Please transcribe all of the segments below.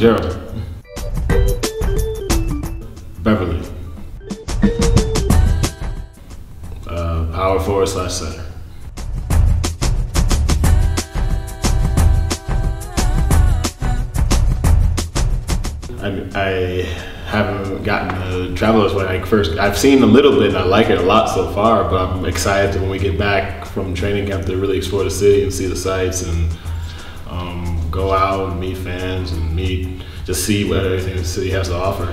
Gerald. Beverly. Uh, power forward slash center. I, I haven't gotten to travel when I first. I've seen a little bit and I like it a lot so far, but I'm excited when we get back from training camp to really explore the city and see the sights and um, go out and meet fans and meet, just see what everything the city has to offer.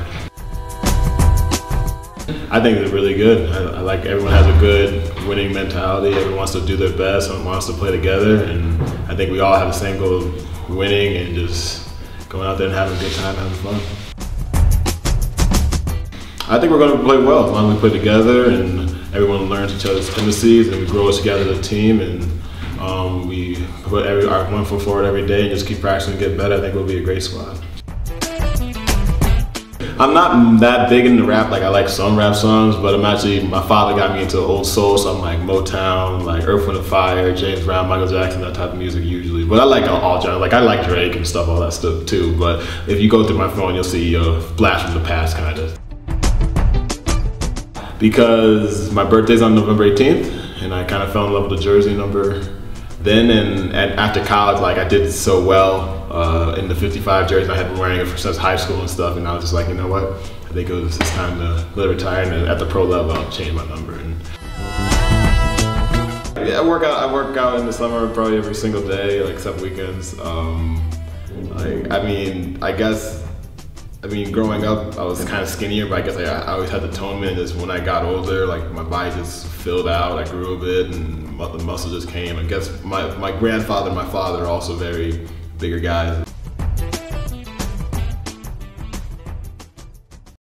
I think it's really good. I, I, like everyone has a good winning mentality. Everyone wants to do their best and wants to play together. And I think we all have the same goal of winning and just going out there and having a good time, having fun. I think we're going to play well as long as we play together and everyone learns each other's tendencies and we grow together as a team and um, we put every, our one foot forward every day and just keep practicing and get better. I think we'll be a great squad. I'm not that big into rap. Like I like some rap songs, but I'm actually my father got me into old soul, so I'm like Motown, like Earth, Wind, and Fire, James Brown, Michael Jackson, that type of music usually. But I like all genres. Like I like Drake and stuff, all that stuff too. But if you go through my phone, you'll see a blast from the past, kind of. Because my birthday's on November 18th, and I kind of fell in love with the jersey number then. And, and after college, like I did so well uh, in the 55 jersey. I had been wearing it since high school and stuff, and I was just like, you know what? I think it was it's time to let retire, and at the pro level, I'll change my number. And yeah, I work out. I work out in the summer probably every single day, like some weekends. Um, like, I mean, I guess. I mean, growing up, I was kind of skinnier, but I guess I, I always had the tonement. Just when I got older, like my body just filled out. I grew a bit, and the muscle just came. I guess my my grandfather, and my father, are also very bigger guys.